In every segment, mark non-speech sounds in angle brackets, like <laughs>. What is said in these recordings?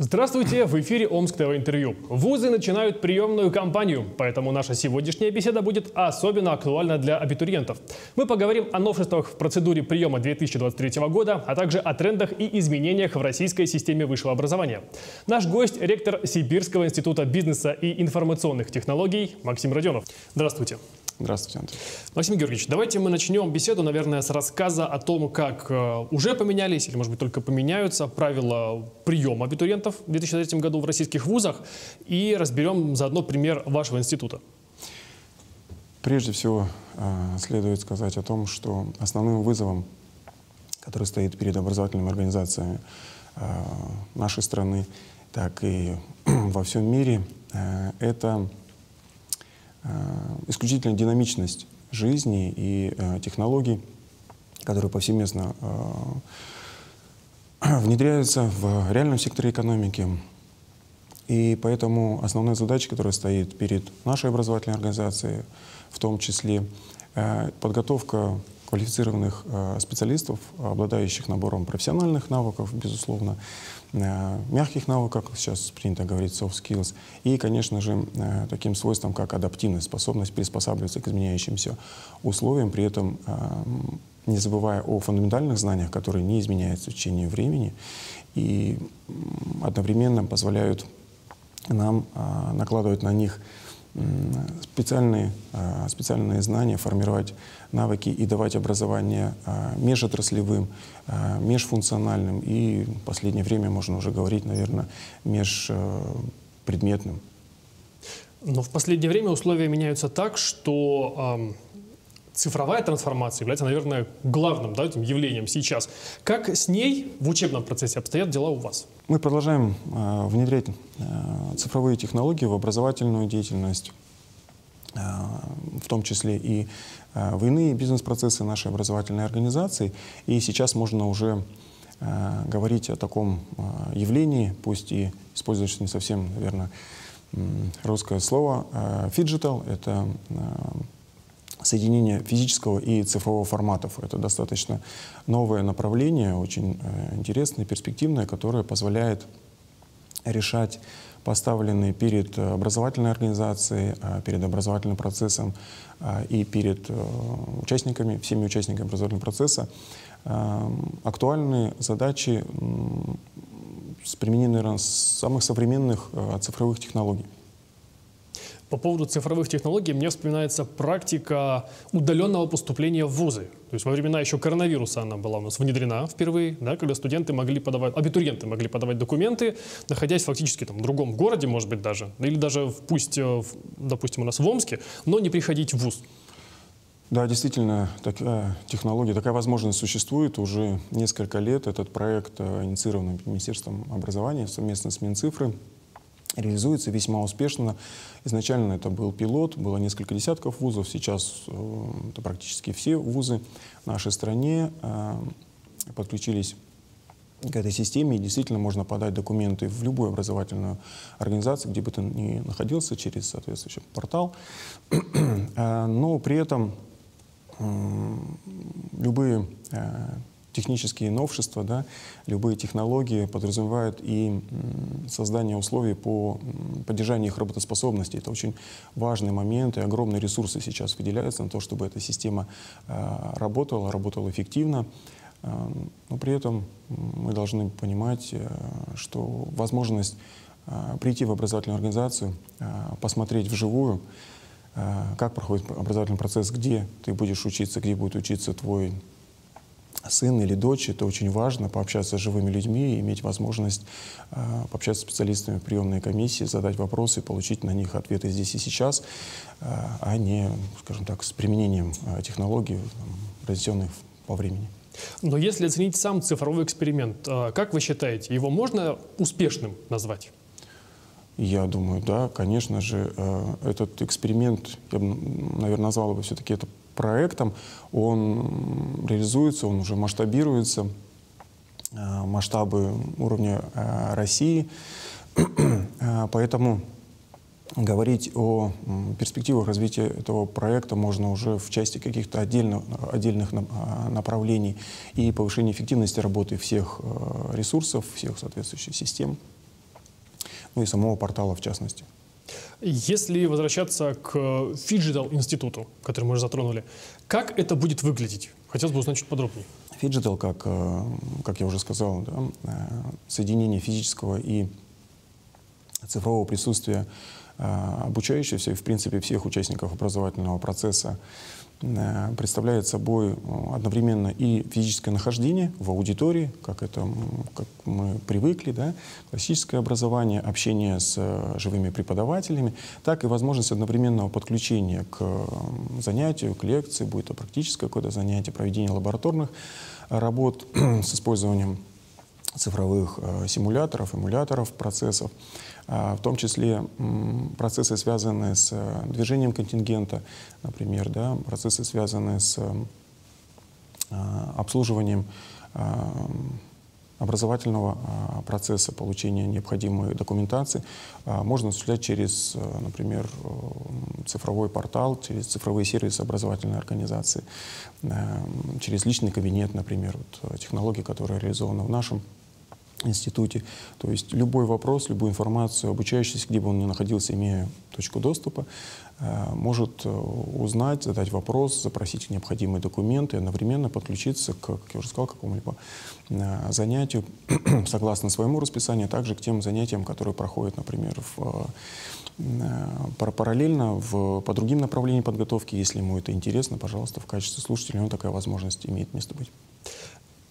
Здравствуйте! В эфире Омск ТВ интервью. Вузы начинают приемную кампанию, поэтому наша сегодняшняя беседа будет особенно актуальна для абитуриентов. Мы поговорим о новшествах в процедуре приема 2023 года, а также о трендах и изменениях в российской системе высшего образования. Наш гость – ректор Сибирского института бизнеса и информационных технологий Максим Родионов. Здравствуйте! Здравствуйте, Андрей. Максим Георгиевич, давайте мы начнем беседу, наверное, с рассказа о том, как э, уже поменялись или, может быть, только поменяются правила приема абитуриентов в 2023 году в российских вузах и разберем заодно пример вашего института. Прежде всего, э, следует сказать о том, что основным вызовом, который стоит перед образовательными организациями э, нашей страны, так и <clears throat> во всем мире, это исключительно динамичность жизни и э, технологий, которые повсеместно э, <clears throat> внедряются в реальном секторе экономики. И поэтому основная задача, которая стоит перед нашей образовательной организацией, в том числе подготовка квалифицированных специалистов, обладающих набором профессиональных навыков, безусловно, Э, мягких навыков, как сейчас принято говорить, soft skills, и, конечно же, э, таким свойством, как адаптивность, способность приспосабливаться к изменяющимся условиям, при этом э, не забывая о фундаментальных знаниях, которые не изменяются в течение времени и одновременно позволяют нам накладывать на них специальные, а, специальные знания, формировать навыки и давать образование а, межотраслевым, а, межфункциональным и в последнее время можно уже говорить, наверное, межпредметным. Но в последнее время условия меняются так, что цифровая трансформация является, наверное, главным да, этим явлением сейчас. Как с ней в учебном процессе обстоят дела у вас? Мы продолжаем э, внедрять э, цифровые технологии в образовательную деятельность, э, в том числе и э, в иные бизнес-процессы нашей образовательной организации. И сейчас можно уже э, говорить о таком явлении, пусть и используется не совсем, наверное, русское слово, phygital — это соединение физического и цифрового форматов. Это достаточно новое направление, очень э, интересное, перспективное, которое позволяет решать поставленные перед образовательной организацией, э, перед образовательным процессом э, и перед участниками, всеми участниками образовательного процесса актуальные задачи с применением, наверное, самых современных цифровых технологий. По поводу цифровых технологий мне вспоминается практика удаленного поступления в вузы. То есть во времена еще коронавируса она была у нас внедрена впервые, да, когда студенты могли подавать, абитуриенты могли подавать документы, находясь фактически там, в другом городе, может быть, даже, или даже в, пусть, в, допустим, у нас в Омске, но не приходить в вуз. Да, действительно, такая технология, такая возможность существует уже несколько лет. Этот проект э, инициирован Министерством образования совместно с Минцифрой реализуется весьма успешно. Изначально это был пилот, было несколько десятков вузов, сейчас э, это практически все вузы в нашей стране э, подключились к этой системе, и действительно можно подать документы в любую образовательную организацию, где бы ты ни находился, через соответствующий портал. <clears throat> Э, но при этом любые технические новшества, да, любые технологии подразумевают и создание условий по поддержанию их работоспособности. Это очень важный момент, и огромные ресурсы сейчас выделяются на то, чтобы эта система э, работала, работала эффективно. Э, но при этом мы должны понимать, э, что возможность прийти в образовательную организацию, посмотреть вживую, как проходит образовательный процесс, где ты будешь учиться, где будет учиться твой сын или дочь, это очень важно, пообщаться с живыми людьми, иметь возможность э, пообщаться с специалистами приемной комиссии, задать вопросы, получить на них ответы здесь и сейчас, э, а не, скажем так, с применением э, технологий, разнесенных по времени. Но если оценить сам цифровой эксперимент, как вы считаете, его можно успешным назвать? Я думаю, да, конечно же, э, этот эксперимент, я бы, наверное, назвал его все-таки это проектом, он реализуется, он уже масштабируется, э, масштабы уровня э, России. <clears throat> Э, поэтому говорить о перспективах развития этого проекта можно уже в части каких-то отдельных, отдельных направлений и повышения эффективности работы всех ресурсов, всех соответствующих систем. ну и самого портала в частности. Если возвращаться к Phygital институту, который мы уже затронули, как это будет выглядеть? Хотелось бы узнать чуть подробнее. Phygital, как, э, как я уже сказал, да, э, соединение физического и цифрового присутствия обучающихся и, в принципе, всех участников образовательного процесса Э, представляет собой э, одновременно и физическое нахождение в аудитории, как это как мы привыкли, да, классическое образование, общение с э, живыми преподавателями, так и возможность одновременного подключения к занятию, к лекции, будет это практическое какое-то занятие, проведение лабораторных работ <clears throat> с использованием цифровых симуляторов, эмуляторов процессов. А, в том числе процессы, связанные с э, движением контингента, например, да, процессы, связанные с э, обслуживанием образовательного а, процесса получения необходимой документации можно осуществлять через, э, например, цифровой портал, через цифровые сервисы образовательной организации, через личный кабинет, например, вот, технологии, которые реализованы в нашем институте. То есть любой вопрос, любую информацию, обучающийся, где бы он ни находился, имея точку доступа, э, может э, узнать, задать вопрос, запросить необходимые документы, одновременно подключиться к, как я уже сказал, какому-либо э, занятию <clears throat> согласно своему расписанию, а также к тем занятиям, которые проходят, например, в параллельно в, по другим направлениям подготовки. Если ему это интересно, пожалуйста, в качестве слушателя, него такая возможность имеет место быть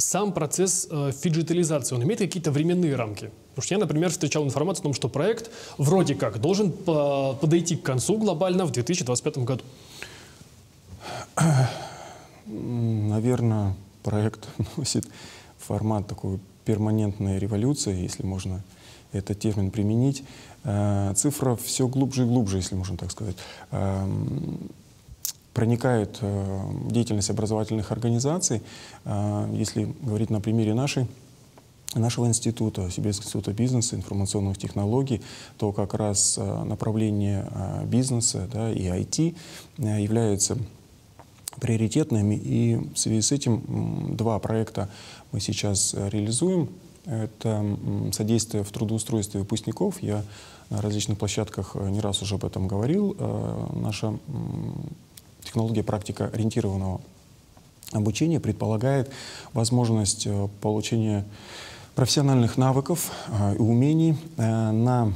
сам процесс э, фиджитализации, он имеет какие-то временные рамки? Потому что я, например, встречал информацию о том, что проект вроде как должен по подойти к концу глобально в 2025 году. Наверное, проект <laughs> носит формат такой перманентной революции, если можно этот термин применить. Э, цифра все глубже и глубже, если можно так сказать. Проникает э, деятельность образовательных организаций. Э, если говорить на примере нашей нашего института, Сибирского института бизнеса, информационных технологий, то как раз э, направление бизнеса да, и IT являются приоритетными. И в связи с этим два проекта мы сейчас реализуем. Это содействие в трудоустройстве выпускников. Я на различных площадках не раз уже об этом говорил. Наша технология практика ориентированного обучения предполагает возможность э, получения профессиональных навыков э, и умений э, на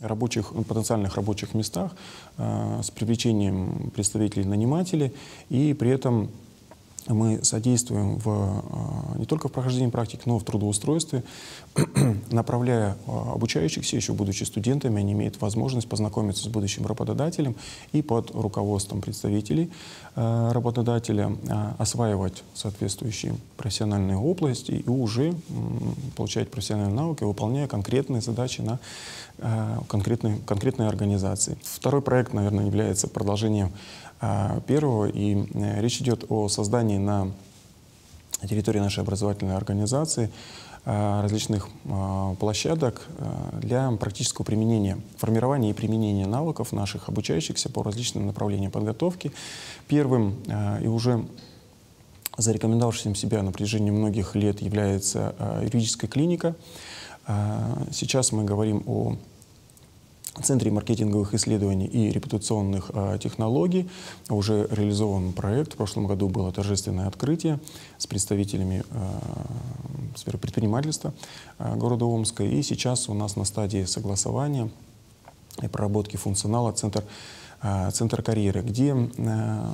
рабочих, потенциальных рабочих местах с привлечением представителей нанимателей. И при этом мы содействуем в, не только в прохождении практики, но и в трудоустройстве, <clears throat> направляя а, обучающихся, еще будучи студентами, они имеют возможность познакомиться с будущим работодателем и под руководством представителей а, работодателя осваивать соответствующие профессиональные области и уже получать профессиональные навыки, выполняя конкретные задачи на конкретной, конкретной организации. Второй проект, наверное, является продолжением а, первого. И э, речь идет о создании на территории нашей образовательной организации а, различных а, площадок для практического применения, формирования и применения навыков наших обучающихся по различным направлениям подготовки. Первым и уже зарекомендовавшим себя на протяжении многих лет является юридическая клиника. Сейчас мы говорим о Центре маркетинговых исследований и репутационных э, технологий уже реализован проект. В прошлом году было торжественное открытие с представителями э, сферы предпринимательства э, города Омска. И сейчас у нас на стадии согласования и проработки функционала Центр, э, центр карьеры, где э,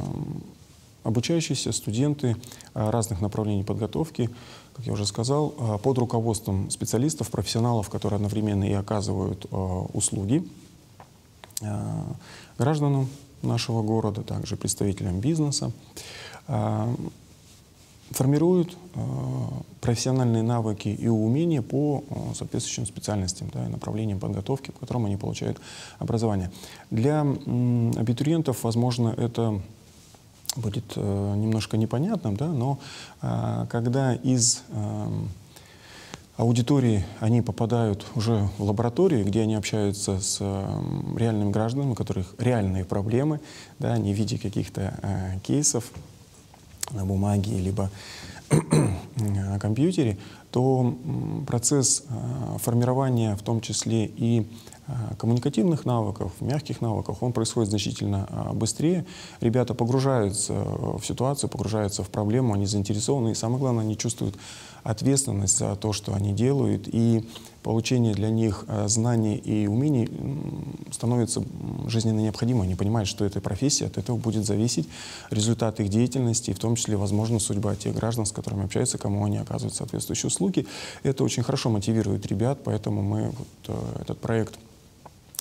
обучающиеся студенты разных направлений подготовки как я уже сказал, под руководством специалистов, профессионалов, которые одновременно и оказывают услуги гражданам нашего города, также представителям бизнеса, формируют профессиональные навыки и умения по соответствующим специальностям да, и направлениям подготовки, по которым они получают образование. Для абитуриентов, возможно, это будет э, немножко непонятным, да, но э, когда из э, аудитории они попадают уже в лабораторию, где они общаются с э, реальными гражданами, у которых реальные проблемы, да, не в виде каких-то э, кейсов на бумаге, либо <clears throat> на компьютере, то процесс формирования в том числе и коммуникативных навыков, мягких навыков, он происходит значительно быстрее. Ребята погружаются в ситуацию, погружаются в проблему, они заинтересованы, и самое главное, они чувствуют ответственность за то, что они делают, и получение для них знаний и умений становится жизненно необходимым. Они понимают, что это профессия, от этого будет зависеть результат их деятельности, в том числе, возможно, судьба тех граждан, с которыми общаются, кому они оказывают соответствующие услуги. Это очень хорошо мотивирует ребят, поэтому мы вот, э, этот проект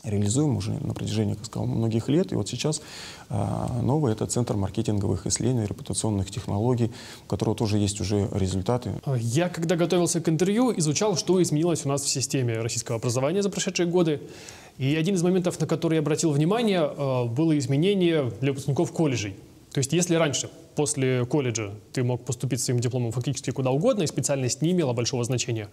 реализуем уже на протяжении, как сказал, многих лет. И вот сейчас а, новый — это Центр маркетинговых исследований, репутационных технологий, у которого тоже есть уже результаты. Я, когда готовился к интервью, изучал, что изменилось у нас в системе российского образования за прошедшие годы. И один из моментов, на который я обратил внимание, а, было изменение для выпускников колледжей. То есть если раньше, после колледжа, ты мог поступить своим дипломом фактически куда угодно, и специальность не имела большого значения,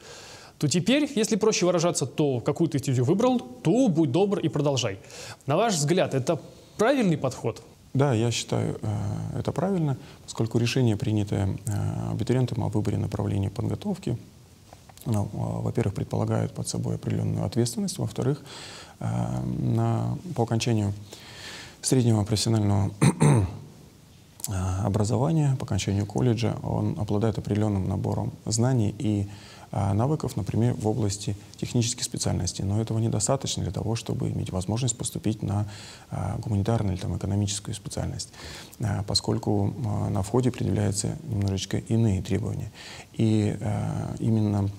то теперь, если проще выражаться, то какую ты стезю выбрал, то будь добр и продолжай. На ваш взгляд, это правильный подход? Да, я считаю, э, это правильно, поскольку решение, принятое э, абитуриентом о выборе направления подготовки, ну, э, во-первых, предполагает под собой определенную ответственность, во-вторых, на, по окончанию среднего профессионального образования, по окончанию колледжа, он обладает определенным набором знаний и а, навыков, например, в области технических специальностей. Но этого недостаточно для того, чтобы иметь возможность поступить на а, гуманитарную или там, экономическую специальность, поскольку на входе предъявляются немножечко иные требования. И именно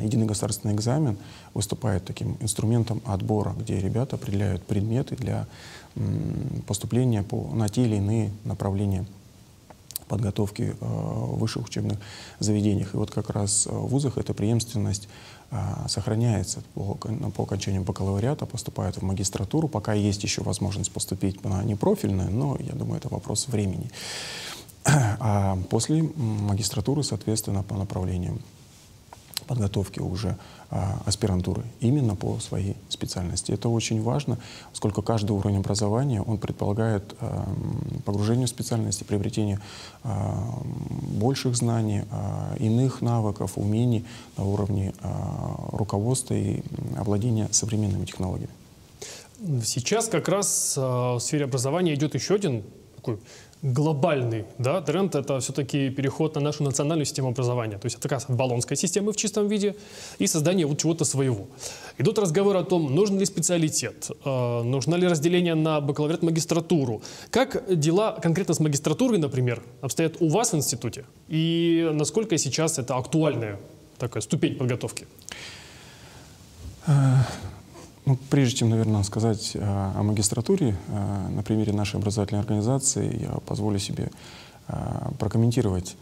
единый государственный экзамен выступает таким инструментом отбора, где ребята определяют предметы для поступления по, на те или иные направления подготовки э, в высших учебных заведениях. И вот как раз в вузах эта преемственность э, сохраняется по, по окончанию бакалавриата, поступают в магистратуру, пока есть еще возможность поступить на непрофильную, но я думаю, это вопрос времени. <clears throat> А после магистратуры, соответственно, по направлениям подготовки уже а, аспирантуры именно по своей специальности. Это очень важно, поскольку каждый уровень образования, он предполагает а, погружение в специальности, приобретение а, больших знаний, иных навыков, умений на уровне руководства и овладения современными технологиями. Сейчас как раз в сфере образования идет еще один такой глобальный да, тренд — это все-таки переход на нашу национальную систему образования. То есть отказ от баллонской системы в чистом виде и создание вот чего-то своего. Идут разговоры о том, нужен ли специалитет, э, нужно ли разделение на бакалавриат, магистратуру. Как дела конкретно с магистратурой, например, обстоят у вас в институте? И насколько сейчас это актуальная такая ступень подготовки? Ну, прежде чем, наверное, сказать э, о магистратуре, э, на примере нашей образовательной организации, я позволю себе э, прокомментировать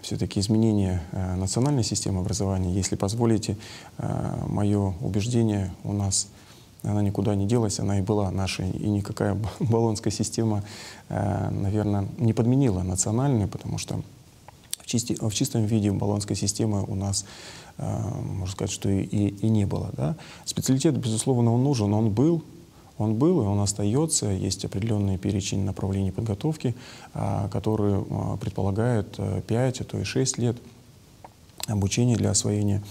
все-таки изменения э, национальной системы образования. Если позволите, мое убеждение у нас она никуда не делась, она и была нашей, и никакая <laughs> баллонская система, наверное, не подменила национальную, потому что чисти, в чистом виде баллонской системы у нас Э, можно сказать, что и, и, и не было. Да? Специалитет, безусловно, он нужен, он был, он был и он остается. Есть определенный перечень направлений подготовки, а, который а, предполагает 5, а то и 6 лет обучения для освоения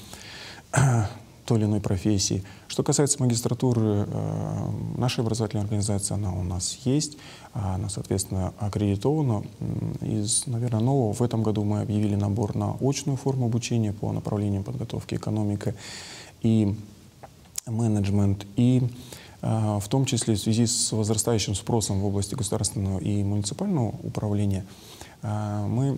той или иной профессии. Что касается магистратуры, э, наша образовательная организация, она у нас есть, она, соответственно, аккредитована. Из, наверное, нового в этом году мы объявили набор на очную форму обучения по направлениям подготовки экономика и менеджмент. И э, в том числе в связи с возрастающим спросом в области государственного и муниципального управления э, мы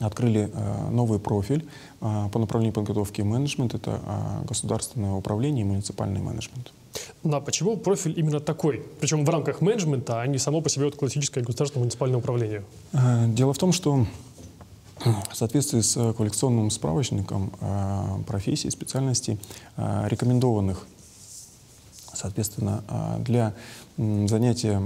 открыли э, новый профиль э, по направлению подготовки менеджмент. Это э, государственное управление и муниципальный менеджмент. Ну, а почему профиль именно такой? Причем в рамках менеджмента, а не само по себе вот классическое государственное муниципальное управление? Дело в том, что в соответствии с коллекционным справочником профессий, специальностей, рекомендованных Соответственно, а, для занятия,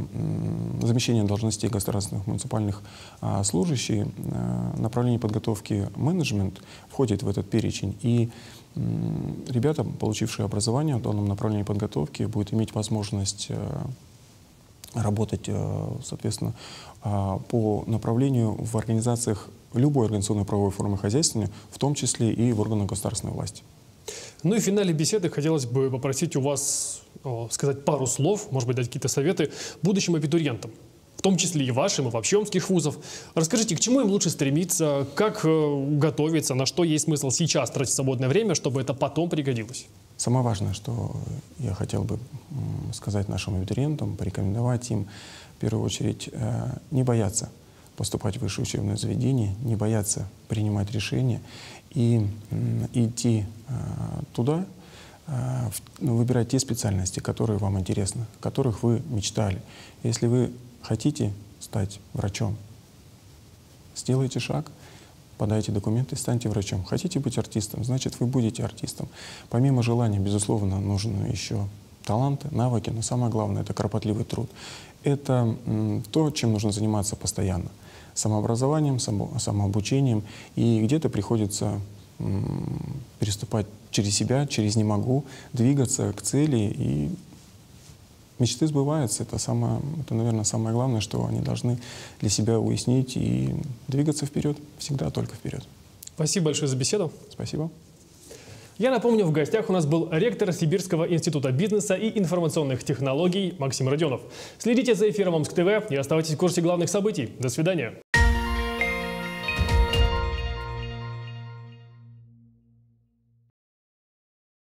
замещения должностей государственных муниципальных а, служащих а, направление подготовки менеджмент входит в этот перечень. И ребята, получившие образование в данном направлении подготовки, будут иметь возможность работать, соответственно, по направлению в организациях любой организационно-правовой формы хозяйствования, в том числе и в органах государственной власти. Ну и в финале беседы хотелось бы попросить у вас сказать пару слов, может быть, дать какие-то советы будущим абитуриентам, в том числе и вашим, и вообще омских вузов. Расскажите, к чему им лучше стремиться, как э, готовиться, на что есть смысл сейчас тратить свободное время, чтобы это потом пригодилось? Самое важное, что я хотел бы сказать нашим абитуриентам, порекомендовать им, в первую очередь, э, не бояться поступать в высшее учебное заведение, не бояться принимать решения и идти туда, э, ну, выбирать те специальности, которые вам интересны, которых вы мечтали. Если вы хотите стать врачом, сделайте шаг, подайте документы, станьте врачом. Хотите быть артистом, значит, вы будете артистом. Помимо желания, безусловно, нужны еще таланты, навыки, но самое главное — это кропотливый труд. Это то, чем нужно заниматься постоянно — самообразованием, само, самообучением, и где-то приходится переступать через себя, через «не могу», двигаться к цели, и мечты сбываются. Это, самое, это, наверное, самое главное, что они должны для себя уяснить и двигаться вперед, всегда только вперед. Спасибо большое за беседу. Спасибо. Я напомню, в гостях у нас был ректор Сибирского института бизнеса и информационных технологий Максим Родионов. Следите за эфиром Омск ТВ и оставайтесь в курсе главных событий. До свидания.